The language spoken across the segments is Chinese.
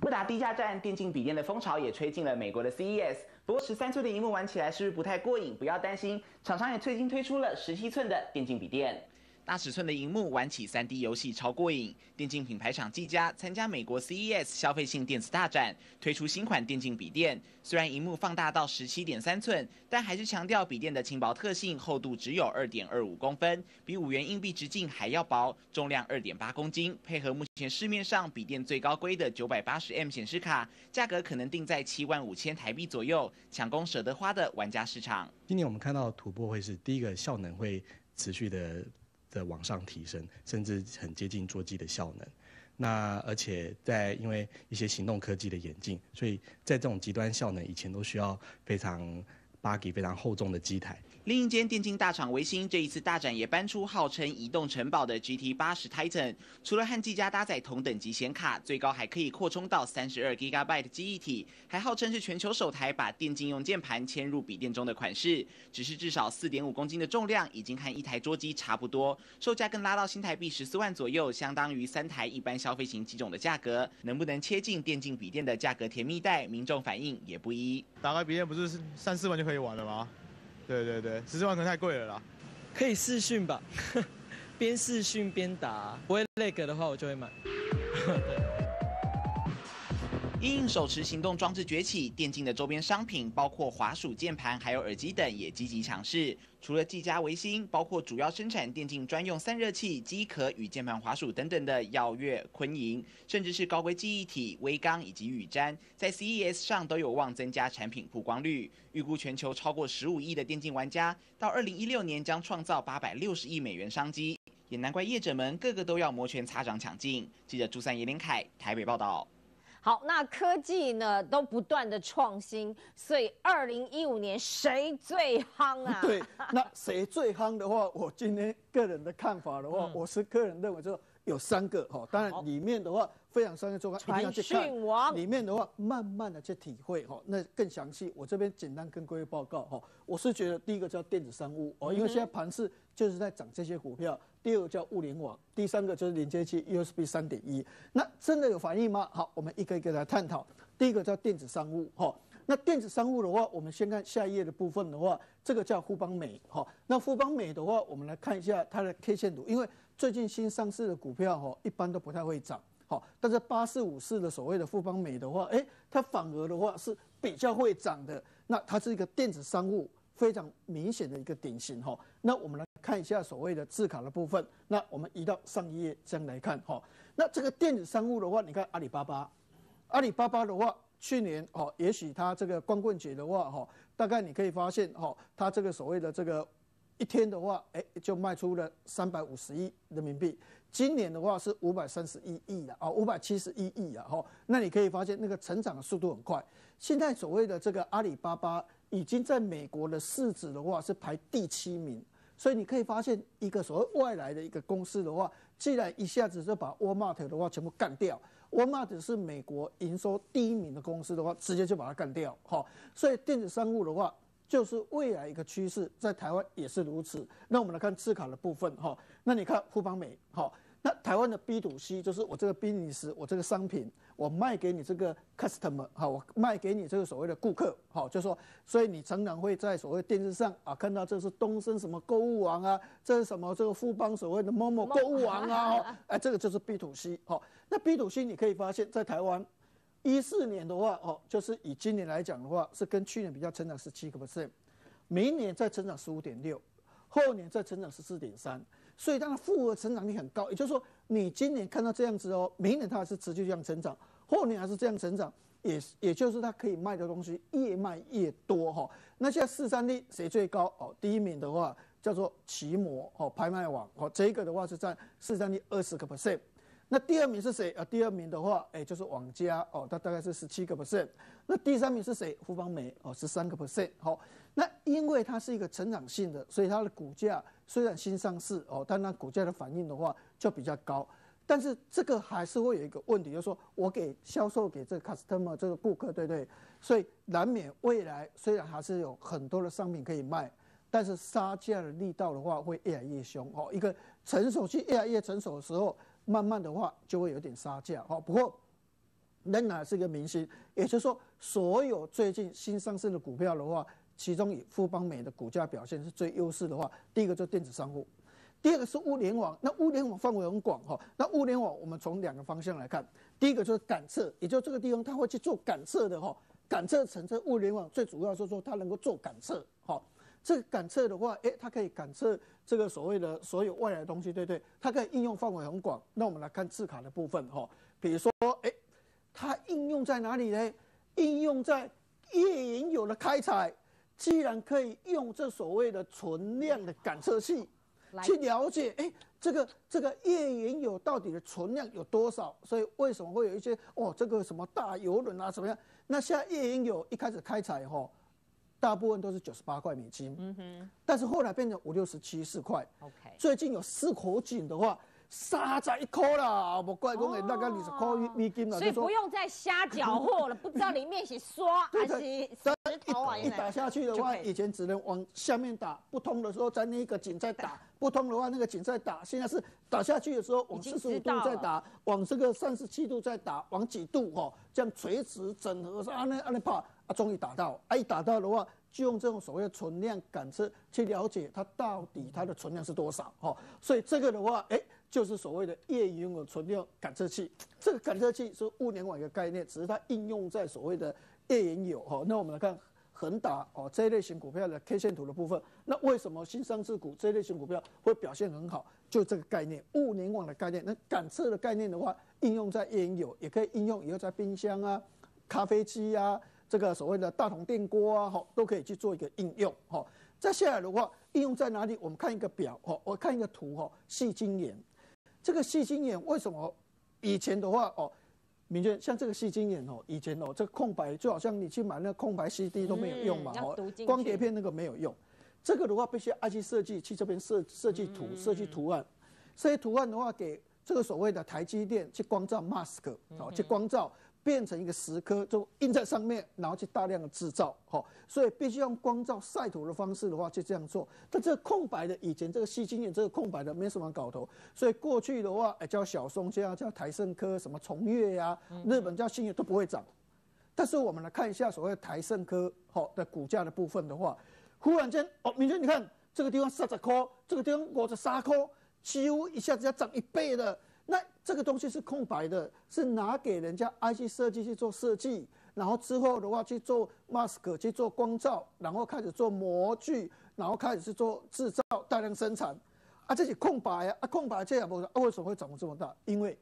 不打低价战，电竞笔电的风潮也吹进了美国的 CES。不过十三寸的荧幕玩起来是不是不太过瘾？不要担心，厂商也最近推出了十七寸的电竞笔电。大尺寸的荧幕玩起 3D 游戏超过瘾。电竞品牌厂技嘉参加美国 CES 消费性电子大展，推出新款电竞笔电。虽然荧幕放大到17.3寸，但还是强调笔电的轻薄特性，厚度只有2.25公分，比五元硬币直径还要薄，重量2.8公斤。配合目前市面上笔电最高规的 980M 显示卡，价格可能定在7万五千台币左右，抢攻舍得花的玩家市场。今年我们看到突破会是第一个效能会持续的。的往上提升，甚至很接近座机的效能。那而且在因为一些行动科技的演进，所以在这种极端效能以前都需要非常。八 G 非常厚重的机台。另一间电竞大厂维新这一次大展也搬出号称移动城堡的 GT 八十 Titan，除了和技嘉搭载同等级显卡，最高还可以扩充到三十二 GB 记忆体，还号称是全球首台把电竞用键盘嵌入笔电中的款式。只是至少四点五公斤的重量，已经和一台桌机差不多，售价更拉到新台币十四万左右，相当于三台一般消费型机种的价格。能不能切进电竞笔电的价格甜蜜带，民众反应也不一。打开笔电不是三四万就可以玩了吗？对对对，十四万可能太贵了啦。可以试训吧，边试训边打，不会累格的话我就会买。因手持行动装置崛起，电竞的周边商品，包括滑鼠、键盘，还有耳机等，也积极尝试。除了技嘉、维新，包括主要生产电竞专用散热器、机壳与键盘、滑鼠等等的耀月、昆盈，甚至是高规记忆体、微刚以及宇瞻，在 CES 上都有望增加产品曝光率。预估全球超过十五亿的电竞玩家，到二零一六年将创造八百六十亿美元商机，也难怪业者们个个都要摩拳擦掌抢进。记者朱三爷林凯台北报道。好，那科技呢都不断的创新，所以二零一五年谁最夯啊？对，那谁最夯的话，我今天个人的看法的话，我是个人认为就有三个哈，当然里面的话。非常商业周刊一定要去看里面的话，慢慢的去体会哈，那更详细。我这边简单跟各位报告哈，我是觉得第一个叫电子商务哦，因为现在盘市就是在涨这些股票。第二个叫物联网，第三个就是连接器 USB 三点一。那真的有反应吗？好，我们一个一个来探讨。第一个叫电子商务哈，那电子商务的话，我们先看下一页的部分的话，这个叫富邦美哈。那富邦美的话，我们来看一下它的 K 线图，因为最近新上市的股票哈，一般都不太会涨。好，但是八四五四的所谓的富邦美的话，哎，它反而的话是比较会涨的。那它是一个电子商务非常明显的一个典型哈。那我们来看一下所谓的字卡的部分。那我们移到上一页这样来看哈。那这个电子商务的话，你看阿里巴巴，阿里巴巴的话，去年哦，也许它这个光棍节的话哈，大概你可以发现哈，它这个所谓的这个一天的话，哎，就卖出了三百五十亿人民币。今年的话是五百三十一亿了啊，五百七十一亿啊，哈，那你可以发现那个成长的速度很快。现在所谓的这个阿里巴巴已经在美国的市值的话是排第七名，所以你可以发现一个所谓外来的一个公司的话，既然一下子就把沃尔玛的话全部干掉，沃尔玛是美国营收第一名的公司的话，直接就把它干掉，哈，所以电子商务的话。就是未来一个趋势，在台湾也是如此。那我们来看字卡的部分哈，那你看富邦美哈，那台湾的 B to C 就是我这个 business，我这个商品，我卖给你这个 customer 哈，我卖给你这个所谓的顾客好，就说，所以你常常会在所谓电视上啊看到这是东升什么购物王啊，这是什么这个富邦所谓的某某购物王啊，哎，这个就是 B to C 好。那 B to C 你可以发现，在台湾。一四年的话，哦，就是以今年来讲的话，是跟去年比较成长十七个 percent，明年再成长十五点六，后年再成长十四点三，所以它的复合成长率很高。也就是说，你今年看到这样子哦，明年它还是持续这样成长，后年还是这样成长，也也就是它可以卖的东西越卖越多哈。那现在市占率谁最高？哦，第一名的话叫做奇摩哦，拍卖网哦，这个的话是占市占率二十个 percent。那第二名是谁啊？第二名的话，哎，就是网家哦，它大概是十七个 percent。那第三名是谁？富邦美哦，十三个 percent。好，那因为它是一个成长性的，所以它的股价虽然新上市哦，但那股价的反应的话就比较高。但是这个还是会有一个问题，就是说我给销售给这个 customer 这个顾客，对不对？所以难免未来虽然还是有很多的商品可以卖，但是杀价的力道的话会越来越凶哦。一个成熟期越来越成熟的时候。慢慢的话就会有点杀价哦。不过仍然是一个明星，也就是说，所有最近新上市的股票的话，其中以富邦美的股价表现是最优势的话，第一个就电子商务，第二个是物联网。那物联网范围很广哈。那物联网我们从两个方向来看，第一个就是感测，也就这个地方它会去做感测的哈。感测成这物联网最主要是说它能够做感测哈。这个感测的话，哎，它可以感测这个所谓的所有外来的东西，对不对？它可以应用范围很广。那我们来看字卡的部分哈，比如说，哎，它应用在哪里呢？应用在页岩油的开采，既然可以用这所谓的存量的感测器去了解，哎，这个这个页岩油到底的存量有多少？所以为什么会有一些哦，这个什么大油轮啊，怎么样？那现在页岩油一开始开采后。大部分都是九十八块美金，嗯哼，但是后来变成五六十七四块。OK，最近有四口井的话，杀在一块啦，莫怪公给大概二十块美金啦。所以不用再瞎搅和了，不知道里面是刷 还是石头啊？一打下去的话，以前只能往下面打，不通的时候在那个井再打，不通的话那个井再打。现在是打下去的时候往四十五度再打，往这个三十七度再打，往几度哈？这样垂直整合是安那安那怕。啊，终于打到，啊，一打到的话，就用这种所谓的存量感知去了解它到底它的存量是多少，哈，所以这个的话，哎，就是所谓的业余用的存量感测器。这个感测器是物联网一个概念，只是它应用在所谓的页岩油，哈。那我们来看恒达哦这一类型股票的 K 线图的部分，那为什么新上市股这一类型股票会表现很好？就这个概念，物联网的概念。那感测的概念的话，应用在页岩油，也可以应用以后在冰箱啊、咖啡机啊。这个所谓的大同电锅啊，哈，都可以去做一个应用，哈。再下来的话，应用在哪里？我们看一个表，哈，我看一个图，哈，细晶眼。这个细晶眼为什么以前的话，哦，明确像这个细晶眼哦，以前哦，这个空白就好像你去买那个空白 CD 都没有用嘛，哦，光碟片那个没有用。这个的话必须 IC 设计去这边设设计图、设计图案，设计图案的话给这个所谓的台积电去光照 mask，哦，去光照。变成一个石刻，就印在上面，然后去大量的制造，好，所以必须用光照晒图的方式的话，就这样做。但这个空白的，以前这个细晶眼这个空白的没什么搞头，所以过去的话，哎，叫小松这样，叫台盛科，什么崇越呀，日本叫新月都不会涨。但是我们来看一下所谓台盛科好的股价的部分的话，忽然间哦，明天你看这个地方三十块，这个地方我的三块，几乎一下子要涨一倍的。这个东西是空白的，是拿给人家 IC 设计去做设计，然后之后的话去做 mask 去做光照，然后开始做模具，然后开始去做制造大量生产，啊，这些空白啊，啊，空白这样不啊，为什么会涨得这么大？因为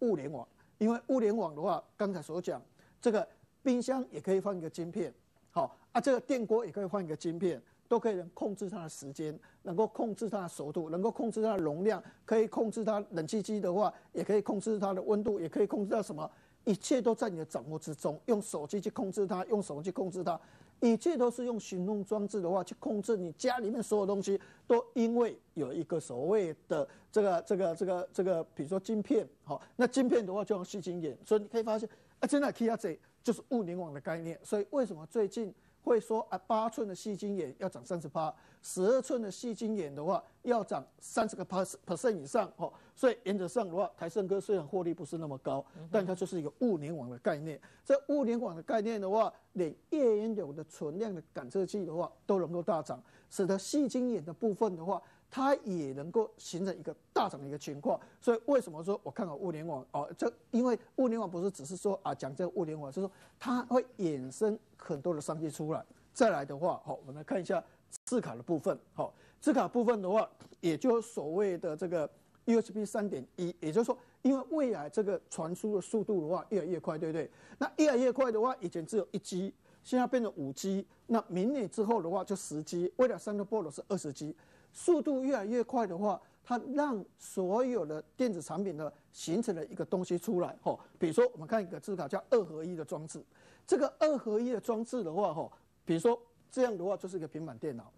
物联网，因为物联网的话，刚才所讲，这个冰箱也可以放一个晶片，好啊，这个电锅也可以放一个晶片。都可以控制它的时间，能够控制它的熟度，能够控制它的容量，可以控制它冷气机的话，也可以控制它的温度，也可以控制到什么，一切都在你的掌握之中。用手机去控制它，用手机控制它，一切都是用行动装置的话去控制你家里面所有东西，都因为有一个所谓的这个这个这个这个，比如说晶片，好，那晶片的话就用细晶眼，所以你可以发现，啊，真的 K R Z 就是物联网的概念。所以为什么最近？会说啊，八寸的细晶眼要涨三十八，十二寸的细晶眼的话要涨三十个 percent 以上哦。所以原则上的话，台盛科虽然获利不是那么高，但它就是一个物联网的概念。这物联网的概念的话，连页岩油的存量的感测器的话都能够大涨，使得细晶眼的部分的话。它也能够形成一个大涨的一个情况，所以为什么说我看好物联网哦？这因为物联网不是只是说啊讲这个物联网，是说它会衍生很多的商机出来。再来的话，好，我们来看一下字卡的部分。好，字卡部分的话，也就所谓的这个 USB 三点一，也就是说，因为未来这个传输的速度的话越来越快，对不对？那越来越快的话，以前只有一 G，现在变成五 G，那明年之后的话就十 G，未来三个 b o 是二十 G。速度越来越快的话，它让所有的电子产品呢形成了一个东西出来，吼，比如说我们看一个字卡叫二合一的装置，这个二合一的装置的话，吼，比如说这样的话就是一个平板电脑，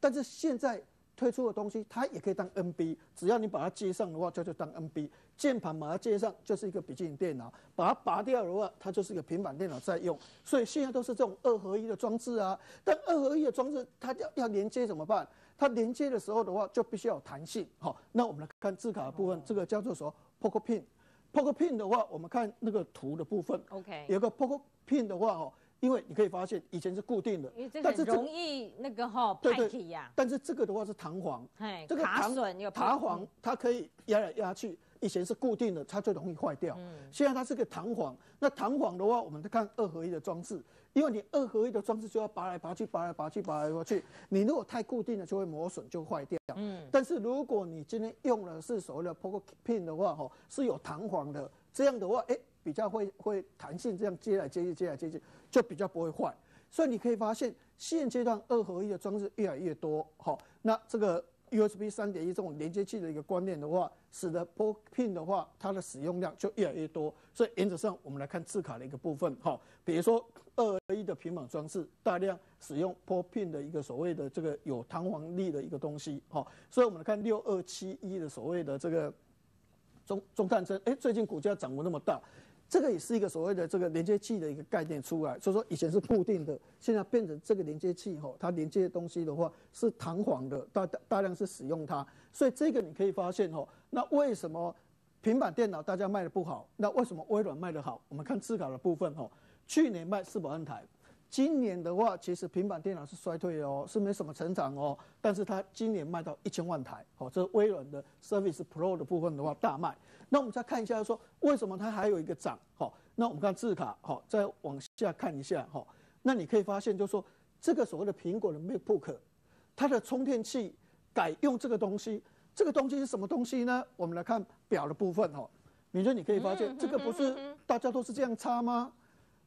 但是现在推出的东西它也可以当 NB，只要你把它接上的话，就就当 NB，键盘把它接上就是一个笔记本电脑，把它拔掉的话，它就是一个平板电脑在用，所以现在都是这种二合一的装置啊，但二合一的装置它要要连接怎么办？它连接的时候的话，就必须要有弹性。好，那我们来看字卡的部分，这个叫做什么？Poco Pin，Poco Pin 的话，我们看那个图的部分，OK，有个 Poco Pin 的话哦，因为你可以发现以前是固定的，但是容易那个哈对对。呀。但是这个的话是弹簧，这个弹弹簧它可以压来压去。以前是固定的，它就容易坏掉。嗯，现在它是个弹簧。那弹簧的话，我们再看二合一的装置，因为你二合一的装置就要拔来拔去，拔来拔去，拔来拔去。你如果太固定了，就会磨损，就坏掉。嗯，但是如果你今天用的是所谓的 Poco Pin 的话，哈，是有弹簧的，这样的话，哎，比较会会弹性，这样接来接去，接来接去，就比较不会坏。所以你可以发现，现阶段二合一的装置越来越多。好，那这个。USB 三点一这种连接器的一个观念的话，使得 Pro Pin 的话，它的使用量就越来越多。所以原则上，我们来看字卡的一个部分，哈，比如说二一的平板装置，大量使用 Pro Pin 的一个所谓的这个有弹簧力的一个东西，哈。所以我们来看六二七一的所谓的这个中中探针，哎，最近股价涨幅那么大。这个也是一个所谓的这个连接器的一个概念出来，所以说以前是固定的，现在变成这个连接器哈，它连接的东西的话是弹簧的，大大量是使用它，所以这个你可以发现哈，那为什么平板电脑大家卖的不好？那为什么微软卖的好？我们看字卡的部分哈，去年卖四百万台。今年的话，其实平板电脑是衰退哦，是没什么成长哦。但是它今年卖到一千万台，好，这是微软的 Service Pro 的部分的话大卖。那我们再看一下，说为什么它还有一个涨？好，那我们看字卡，好，再往下看一下，哈，那你可以发现，就是说这个所谓的苹果的 MacBook，它的充电器改用这个东西，这个东西是什么东西呢？我们来看表的部分，哈，你说你可以发现，这个不是大家都是这样插吗？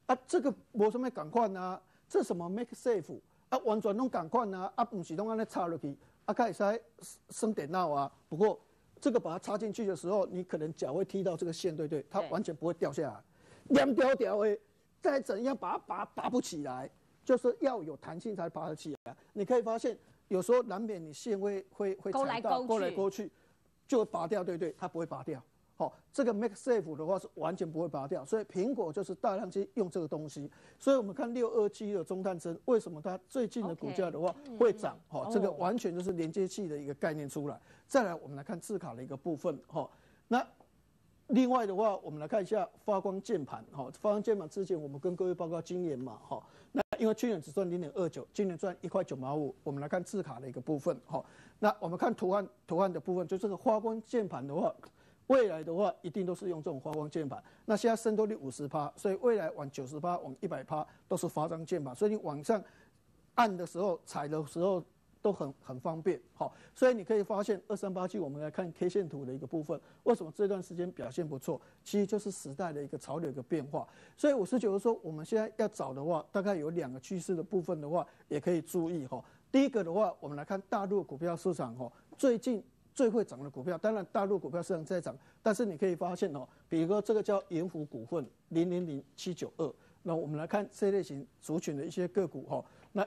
啊，这个无什么赶快啊，这什么 make safe 啊，完全拢赶快啊，啊，不是拢安尼插落去，啊，可以使升电脑啊。不过这个把它插进去的时候，你可能脚会踢到这个线，对不对，它完全不会掉下来，两条条诶，再怎样拔拔拔不起来，就是要有弹性才拔得起来。你可以发现，有时候难免你线会会会踩到，勾来勾去，就会拔掉，对对，它不会拔掉。好，这个 Make Safe 的话是完全不会拔掉，所以苹果就是大量去用这个东西。所以我们看六二七的中探针，为什么它最近的股价的话会涨？好，这个完全就是连接器的一个概念出来。再来，我们来看字卡的一个部分。哈，那另外的话，我们来看一下发光键盘。哈，发光键盘之前我们跟各位报告今年嘛，哈，那因为去年只赚零点二九，今年赚一块九毛五。我们来看字卡的一个部分。哈，那我们看图案图案的部分，就这个发光键盘的话。未来的话，一定都是用这种发光键盘。那现在渗透率五十趴，所以未来往九十趴、往一百趴都是发张键盘。所以你往上按的时候、踩的时候都很很方便。好，所以你可以发现二三八七，我们来看 K 线图的一个部分，为什么这段时间表现不错？其实就是时代的一个潮流一个变化。所以我是觉得说，我们现在要找的话，大概有两个趋势的部分的话，也可以注意哈。第一个的话，我们来看大陆股票市场哈，最近。最会涨的股票，当然大陆股票市场在涨，但是你可以发现哦，比如说这个叫盐湖股份零零零七九二，那我们来看这类型族群的一些个股哈，那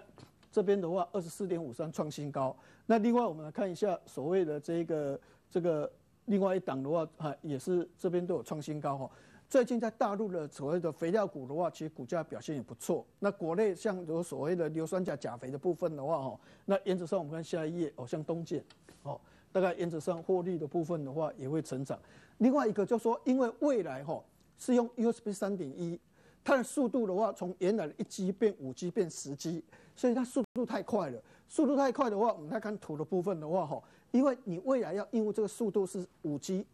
这边的话二十四点五三创新高，那另外我们来看一下所谓的这个这个另外一档的话哈，也是这边都有创新高哈，最近在大陆的所谓的肥料股的话，其实股价表现也不错，那国内像有所谓的硫酸钾钾肥的部分的话哈，那原则上我们看下一页哦，像东建哦。大概原则上获利的部分的话也会成长。另外一个就说，因为未来哈是用 USB 三点一，它的速度的话从原来的一 G 变五 G 变十 G，所以它速度太快了。速度太快的话，我们再看图的部分的话哈，因为你未来要应付这个速度是五 G、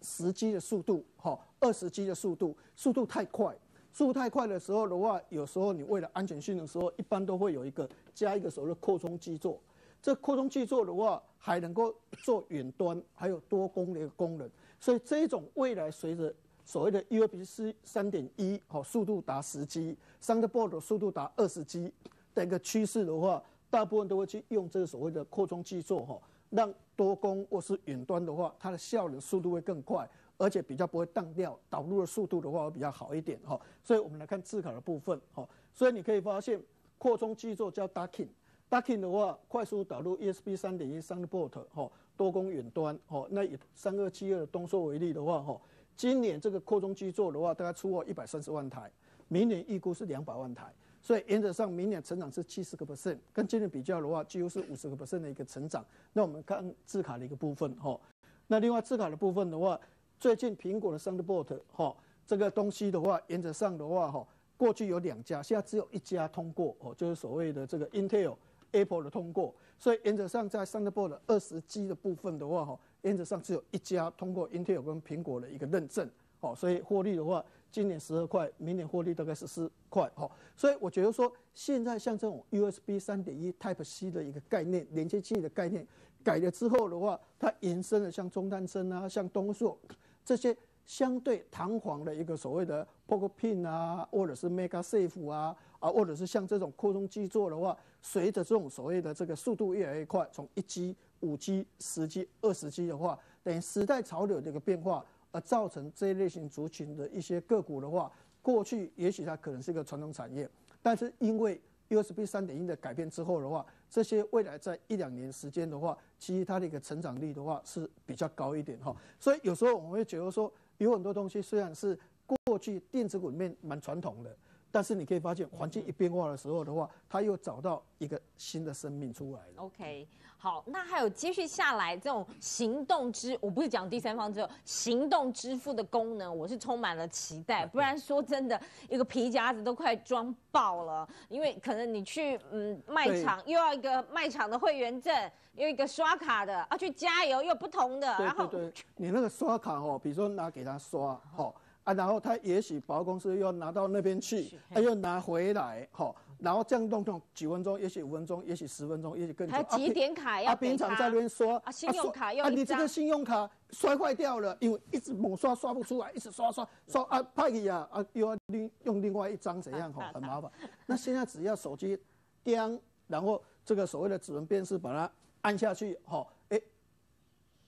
十 G 的速度哈，二十 G 的速度，速度太快，速度太快的时候的话，有时候你为了安全性的时候，一般都会有一个加一个所谓的扩充基座。这扩充基座的话，还能够做远端，还有多功的一个功能。所以这一种未来随着所谓的 USB-C 三点一，好，速度达十 G，Thunderbolt 速度达二十 G 的一个趋势的话，大部分都会去用这个所谓的扩充器做哈，让多功或是远端的话，它的效能速度会更快，而且比较不会当掉，导入的速度的话会比较好一点哈。所以我们来看字卡的部分哈，所以你可以发现扩充器做叫 Ducking，Ducking 的话，快速导入 ESP 三点一 Thunderbolt 哈，多功远端哈。那以三二七二的东硕为例的话哈，今年这个扩充机做的话，大概出货一百三十万台，明年预估是两百万台，所以原则上明年成长是七十个 percent，跟今年比较的话，几乎是五十个 percent 的一个成长。那我们看字卡的一个部分哈，那另外字卡的部分的话，最近苹果的 Thunderbolt 哈，这个东西的话，原则上的话哈，过去有两家，现在只有一家通过哦，就是所谓的这个 Intel、Apple 的通过。所以原则上在 Thunderbolt 二十 G 的部分的话哈，原则上只有一家通过 Intel 跟苹果的一个认证哦，所以获利的话，今年十二块，明年获利大概十四块哈。所以我觉得说，现在像这种 USB 三点一 Type C 的一个概念，连接器的概念。改了之后的话，它延伸了像中单生啊、像东硕这些相对弹簧的一个所谓的 Poco Pin 啊，或者是 Mega Safe 啊，啊，或者是像这种扩充基座的话，随着这种所谓的这个速度越来越快，从一 G、五 G、十 G、二十 G 的话，等于时代潮流的一个变化，而造成这一类型族群的一些个股的话，过去也许它可能是一个传统产业，但是因为 USB 三点一的改变之后的话，这些未来在一两年时间的话，其实它的一个成长率的话是比较高一点哈。所以有时候我们会觉得说，有很多东西虽然是过去电子股里面蛮传统的。但是你可以发现，环境一变化的时候的话，它又找到一个新的生命出来了。OK，好，那还有接续下来这种行动支，我不是讲第三方支付，行动支付的功能，我是充满了期待。不然说真的，一个皮夹子都快装爆了，因为可能你去嗯卖场又要一个卖场的会员证，又一个刷卡的啊，去加油又不同的。对对对，你那个刷卡哦，比如说拿给他刷，好。啊，然后他也许保险公司又拿到那边去，他又拿回来，好，然后这样动动几分钟，也许五分钟，也许十分钟，也许更久。他几点卡要平常在那边刷，啊，信用卡要啊，你这个信用卡摔坏掉了，因为一直猛刷刷不出来，一直刷刷刷啊，派给啊啊，又要另用另外一张怎样？哈，很麻烦。那现在只要手机掂，然后这个所谓的指纹辨识把它按下去，哈，哎，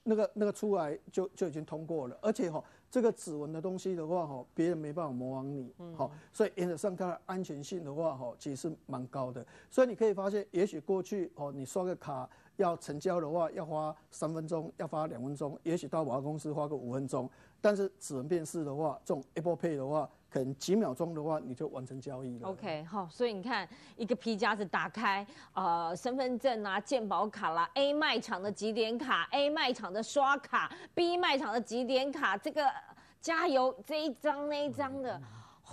那个那个出来就就已经通过了，而且哈。这个指纹的东西的话，哈，别人没办法模仿你，好，所以原则上它的安全性的话，哈，其实蛮高的。所以你可以发现，也许过去哦，你刷个卡要成交的话，要花三分钟，要花两分钟，也许到保安公司花个五分钟。但是指纹辨识的话，这种 Apple Pay 的话，可能几秒钟的话，你就完成交易了。OK，好，所以你看一个皮夹子打开，呃，身份证啊、健保卡啦，A 卖场的几点卡，A 卖场的刷卡，B 卖场的几点卡，这个加油这一张那一张的，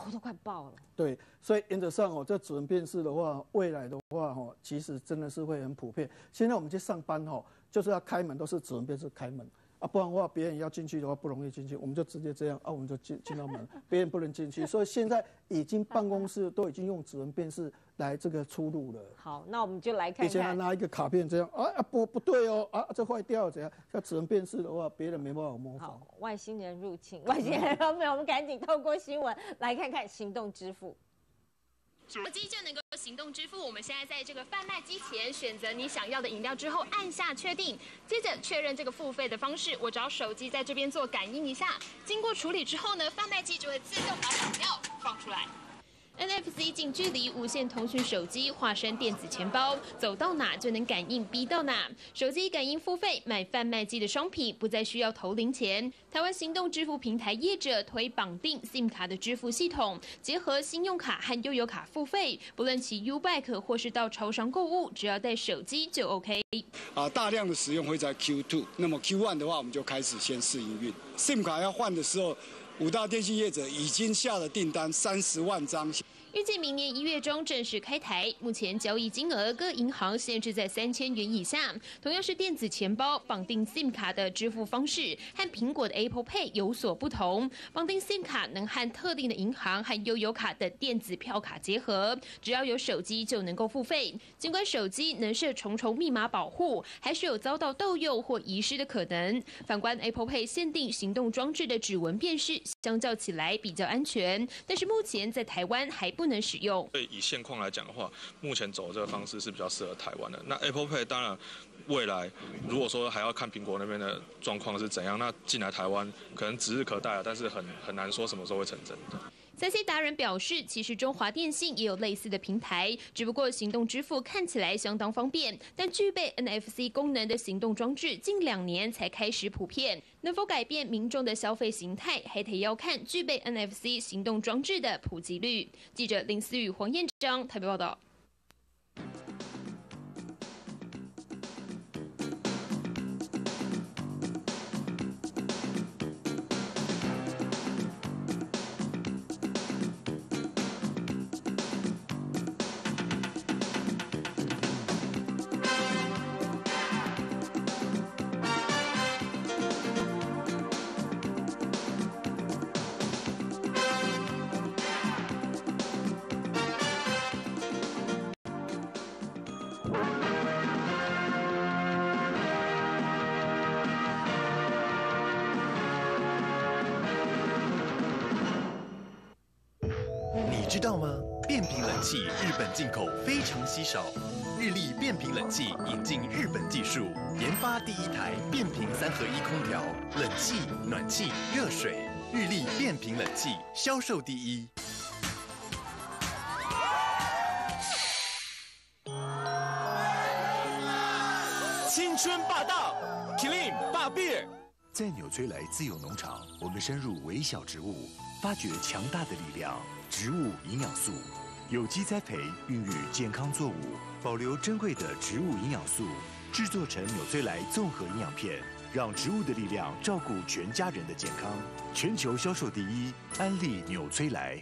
我都快爆了。对，所以原则上哦，这指纹辨识的话，未来的话哦，其实真的是会很普遍。现在我们去上班哦，就是要开门都是指纹辨识开门。啊，不然的话，别人要进去的话不容易进去，我们就直接这样啊，我们就进进到门，别人不能进去。所以现在已经办公室都已经用指纹辨识来这个出入了。好，那我们就来看。以前还拿一个卡片这样啊啊，不不对哦，啊，这坏掉怎样？要指纹辨识的话，别人没办法模仿。外星人入侵，外星人 没有，我们赶紧透过新闻来看看行动支付。手机就能够行动支付。我们现在在这个贩卖机前选择你想要的饮料之后，按下确定，接着确认这个付费的方式。我找手机在这边做感应一下，经过处理之后呢，贩卖机就会自动把饮料放出来。NFC 近距离无线通讯手机化身电子钱包，走到哪就能感应逼到哪。手机感应付费买贩卖机的商品，不再需要投零钱。台湾行动支付平台业者推绑定 SIM 卡的支付系统，结合信用卡和悠游卡付费，不论骑 U Bike 或是到超商购物，只要带手机就 OK。啊，大量的使用会在 Q2，那么 Q1 的话，我们就开始先试营运。SIM 卡要换的时候。五大电信业者已经下了订单三十万张。预计明年一月中正式开台，目前交易金额各银行限制在三千元以下。同样是电子钱包，绑定 SIM 卡的支付方式和苹果的 Apple Pay 有所不同。绑定 SIM 卡能和特定的银行和悠游卡的电子票卡结合，只要有手机就能够付费。尽管手机能设重重密码保护，还是有遭到盗用或遗失的可能。反观 Apple Pay 限定行动装置的指纹辨识，相较起来比较安全，但是目前在台湾还。不不能使用。以现况来讲的话，目前走这个方式是比较适合台湾的。那 Apple Pay 当然，未来如果说还要看苹果那边的状况是怎样，那进来台湾可能指日可待啊，但是很很难说什么时候会成真的。三 C 达人表示，其实中华电信也有类似的平台，只不过行动支付看起来相当方便，但具备 NFC 功能的行动装置近两年才开始普遍，能否改变民众的消费形态，还得要看具备 NFC 行动装置的普及率。记者林思雨、黄彦章台北报道。知道吗？变频冷气日本进口非常稀少。日立变频冷气引进日本技术，研发第一台变频三合一空调，冷气、暖气、热水。日立变频冷气销售第一。青春霸道，Clean 霸别。在纽崔莱自有农场，我们深入微小植物，发掘强大的力量——植物营养素。有机栽培，孕育健康作物，保留珍贵的植物营养素，制作成纽崔莱综合营养片，让植物的力量照顾全家人的健康。全球销售第一，安利纽崔莱。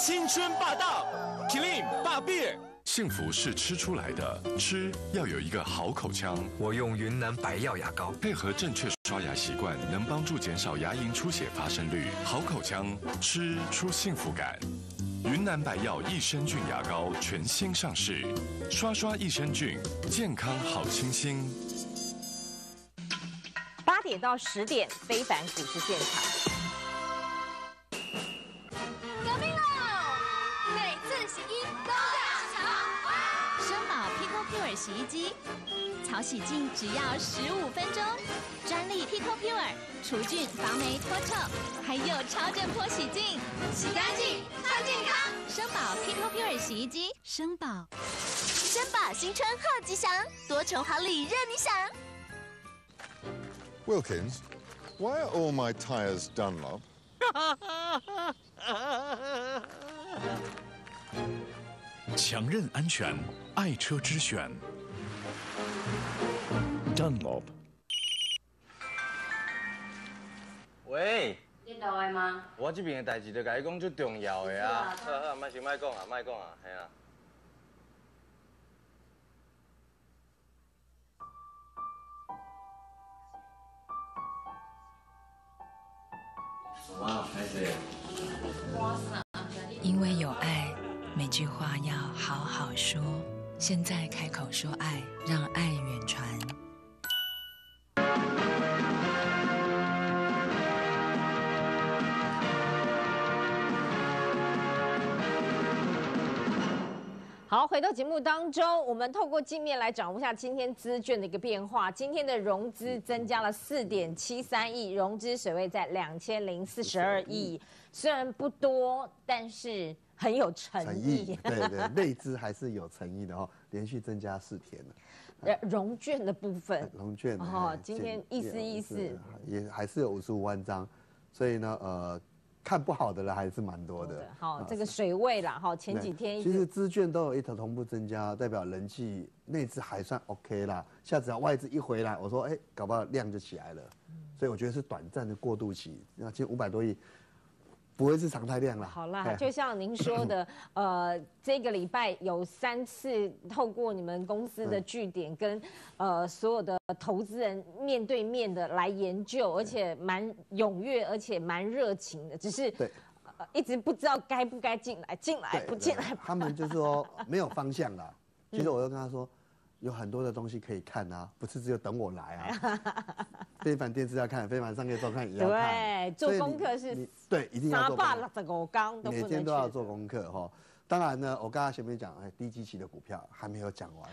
青春霸道，Clean 霸别。幸福是吃出来的，吃要有一个好口腔。我用云南白药牙膏，配合正确刷牙习惯，能帮助减少牙龈出血发生率。好口腔，吃出幸福感。云南白药益生菌牙膏全新上市，刷刷益生菌，健康好清新。八点到十点，非凡股市现场。洗衣机，草洗净只要十五分钟，专利 Pico Pure 除菌防霉脱臭，还有超震波洗净，洗干净超健康。生宝 Pico Pure 洗衣机，生宝。生宝新春贺吉祥，多重好礼任你享。Wilkins, why are all my tyres Dunlop? 强韧安全，爱车之选。Dunlop。喂，你倒来吗？我这边的代志就甲你讲最重要的啊。好好，莫想莫讲啊，莫讲啊，系啊。哇，开始。因为有爱，每句话要好好说。现在开口说爱，让爱远传。好，回到节目当中，我们透过镜面来掌握一下今天资券的一个变化。今天的融资增加了四点七三亿，融资水位在两千零四十二亿，虽然不多，但是很有诚诚意意。，对对，内资还是有诚意的哦，连续增加四天了。呃，融券的部分，融券哎，哦今天建意思意思，也还是有五十五万张，所以呢，呃，看不好的人还是蛮多的。好，这个水位啦，哈，前几天其实资券都有一头同步增加，代表人气内资还算 OK 啦。下次要外资一回来，我说哎，搞不好量就起来了。所以我觉得是短暂的过渡期。那其实五百多亿不会是常态量啦。好啦，哎就像您说的，呃，这个礼拜有三次透过你们公司的据点跟呃所有的投资人面对面的来研究，而且蛮踊跃，而且蛮热情的，只是对呃一直不知道该不该进来，进来不进来。他们就是说没有方向啦。其实我就跟他说，有很多的东西可以看啊，不是只有等我来啊。非凡电视要看，非凡商业周刊也要看。对，做功课是你对一定要三做功百六十五缸都每。天都要做功课哈。当然呢，我刚刚前面讲，哎，低基期的股票还没有讲完。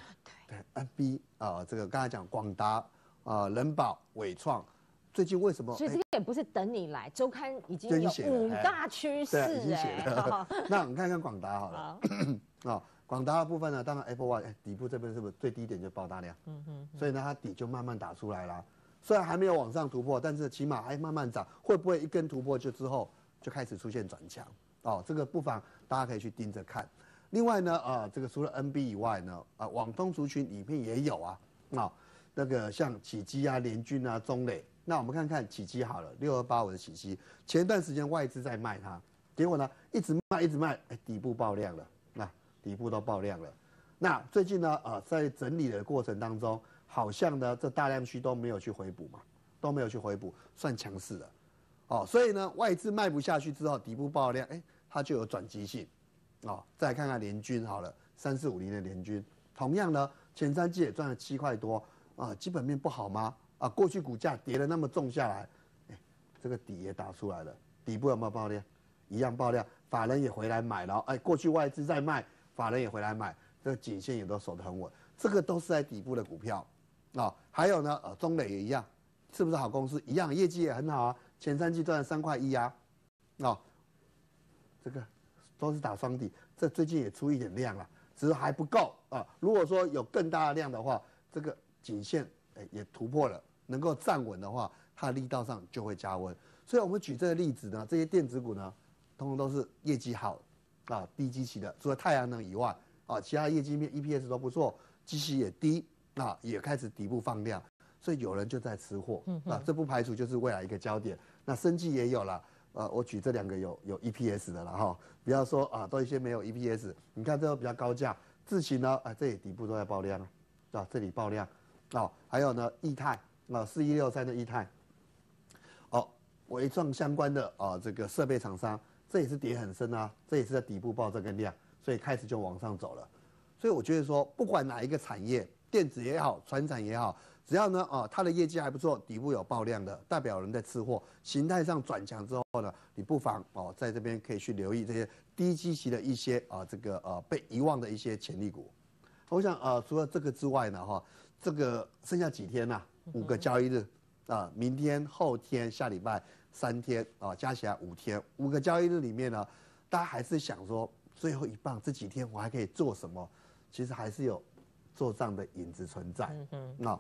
对，NB 啊，这个刚才讲广达啊、人保、伟创，最近为什么？哎所以这个也不是等你来，周刊已经有五大趋势对，已经写哎。了。那我们看看广达好了。啊，广达的部分呢，当然 Apple Watch 哎底部这边是不是最低点就爆大量？嗯哼，所以呢，它底就慢慢打出来啦。虽然还没有往上突破，但是起码还慢慢涨。会不会一根突破就之后就开始出现转强？哦，这个不妨大家可以去盯着看。另外呢，啊，这个除了 NB 以外呢，啊，网通族群里面也有啊，啊，那个像启基啊、联军啊、中磊。那我们看看启基好了，六二八五的启基，前段时间外资在卖它，结果呢一直卖一直卖，哎，底部爆量了，那底部都爆量了。那最近呢，啊，在整理的过程当中，好像呢这大量区都没有去回补嘛，都没有去回补，算强势了。哦，所以呢外资卖不下去之后，底部爆量，哎，它就有转机性。哦，再看看联军好了，三四五零的联军，同样呢前三季也赚了七块多，啊，基本面不好吗？啊，过去股价跌了那么重下来，哎，这个底也打出来了，底部有没有爆量？一样爆量，法人也回来买了，哎，过去外资在卖，法人也回来买，这个颈线也都守得很稳，这个都是在底部的股票，啊，还有呢，呃，中磊也一样，是不是好公司？一样，业绩也很好啊，前三季赚了三块一啊，啊，这个都是打双底，这最近也出一点量了，只是还不够啊。如果说有更大的量的话，这个颈线哎也突破了，能够站稳的话，它的力道上就会加温。所以我们举这个例子呢，这些电子股呢，通通都是业绩好，啊，低基期的，除了太阳能以外，啊，其他业绩面 EPS 都不错，基期也低，啊，也开始底部放量，所以有人就在吃货，啊，这不排除就是未来一个焦点。那生技也有了。呃，我举这两个有有 EPS 的了哈，不要说啊，都一些没有 EPS。你看这个比较高价，智行呢，啊，这里底部都在爆量啊，啊，这里爆量，啊，还有呢，易泰啊，四一六三的易泰，哦，微创相关的啊，这个设备厂商，这也是跌很深啊，这也是在底部爆这根量，所以开始就往上走了。所以我觉得说，不管哪一个产业，电子也好，船产也好。只要呢，啊，它的业绩还不错，底部有爆量的，代表人在吃货，形态上转强之后呢，你不妨哦，在这边可以去留意这些低基期的一些啊，这个呃被遗忘的一些潜力股。我想啊，除了这个之外呢，哈，这个剩下几天呐，五个交易日啊，明天、后天、下礼拜三天啊，加起来五天，五个交易日里面呢，大家还是想说最后一棒这几天我还可以做什么？其实还是有做账的影子存在，嗯嗯那。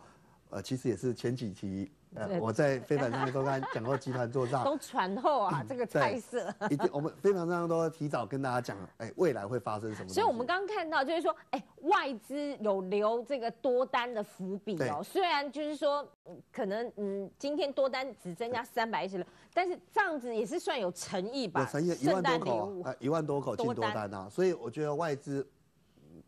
呃，其实也是前几期，呃，我在非凡上面都刚讲过集团做账，都传后啊，这个菜色。一定，我们非凡上都提早跟大家讲，哎，未来会发生什么。所以我们刚刚看到，就是说，哎，外资有留这个多单的伏笔哦。虽然就是说，可能嗯，今天多单只增加三百一十六，但是这样子也是算有诚意吧？有诚意，一万多口，呃，一万多口进多单啊，所以我觉得外资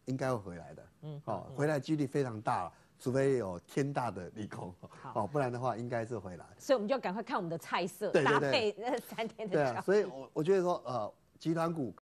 应该会回来的，嗯，好，回来几率非常大。除非有天大的利空，哦，不然的话应该是回来。所以我们就要赶快看我们的菜色，搭配那三天的。对啊，所以我我觉得说，呃，集团股